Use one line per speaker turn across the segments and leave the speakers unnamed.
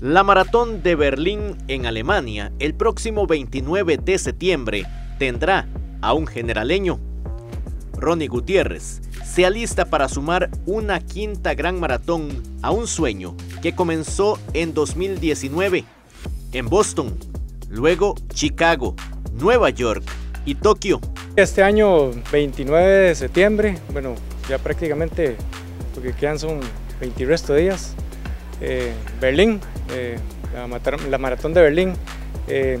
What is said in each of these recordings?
La maratón de Berlín en Alemania el próximo 29 de septiembre tendrá a un generaleño. Ronnie Gutiérrez se alista para sumar una quinta gran maratón a un sueño que comenzó en 2019 en Boston, luego Chicago, Nueva York y Tokio.
Este año 29 de septiembre, bueno, ya prácticamente lo que quedan son 20 resto de días, eh, Berlín, eh, la, maratón de Berlín, eh,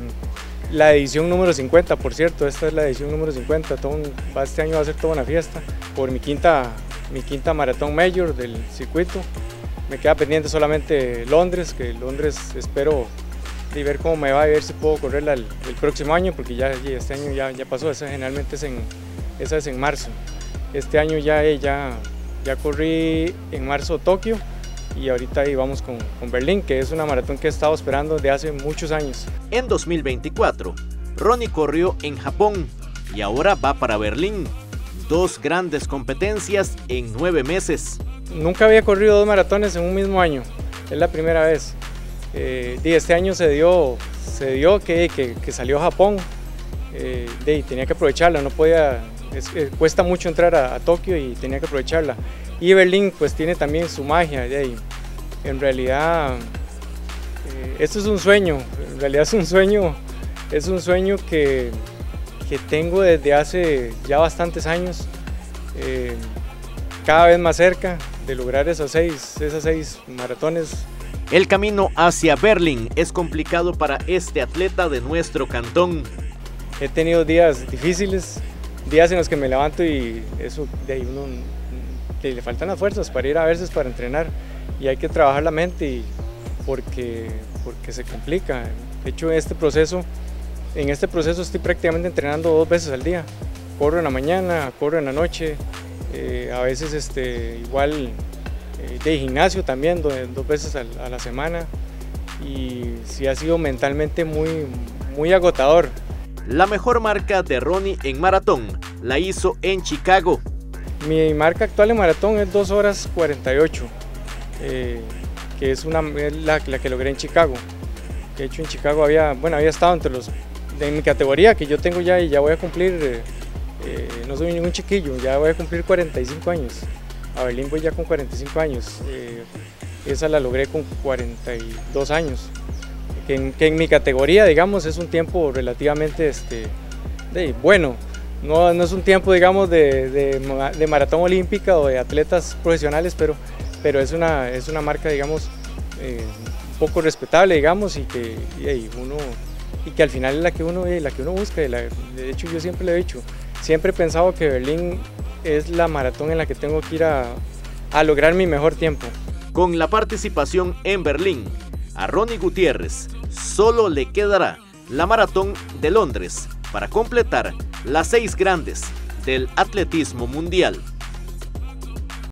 la edición número 50, por cierto, esta es la edición número 50, todo este año va a ser toda una fiesta por mi quinta, mi quinta maratón mayor del circuito. Me queda pendiente solamente Londres, que Londres espero y ver cómo me va y ver si puedo correrla el, próximo año, porque ya este año ya, ya pasó, esa generalmente es en, esa es en marzo. Este año ya, ya, ya corrí en marzo Tokio, y ahorita ahí vamos con, con, Berlín, que es una maratón que he estado esperando desde hace muchos años.
En 2024, Ronnie corrió en Japón y ahora va para Berlín. Dos grandes competencias en nueve meses.
Nunca había corrido dos maratones en un mismo año, es la primera vez. Eh, este año se dio, se dio que, que, salió Japón, eh, tenía que aprovecharla, no podía, eh, cuesta mucho entrar a, a Tokio y tenía que aprovecharla. Y Berlín pues tiene también su magia. ahí. En realidad, eh, esto es un sueño, en realidad es un sueño, es un sueño que, que tengo desde hace ya bastantes años, eh, cada vez más cerca de lograr esas seis, esas seis maratones.
El camino hacia Berlín es complicado para este atleta de nuestro cantón.
He tenido días difíciles, días en los que me levanto y eso de ahí uno le faltan las fuerzas para ir a veces para entrenar y hay que trabajar la mente porque, porque se complica. De hecho, este proceso, en este proceso estoy prácticamente entrenando dos veces al día. Corro en la mañana, corro en la noche, eh, a veces este, igual eh, de gimnasio también, dos veces a, la semana y sí ha sido mentalmente muy, muy agotador.
La mejor marca de Ronnie en maratón la hizo en Chicago
mi marca actual en maratón es 2 horas 48, eh, que es, una, la, que logré en Chicago. De hecho en Chicago había, bueno, había estado entre los, de mi categoría que yo tengo ya y ya voy a cumplir, eh, eh, no soy ningún chiquillo, ya voy a cumplir 45 años. A Berlín voy ya con 45 años. esa la logré con 42 años. Que en, mi categoría, digamos, es un tiempo relativamente este, bueno. No, no es un tiempo, digamos, de, de, maratón olímpica o de atletas profesionales, pero, pero es, una, es una marca, digamos, eh, poco respetable, digamos, y que, y, uno, y que al final es la que uno, la que uno busca. de hecho, yo siempre le he dicho, siempre he pensado que Berlín es la maratón en la que tengo que ir a, a lograr mi mejor tiempo.
Con la participación en Berlín, a Ronnie Gutiérrez solo le quedará la maratón de Londres para completar las seis grandes del atletismo mundial.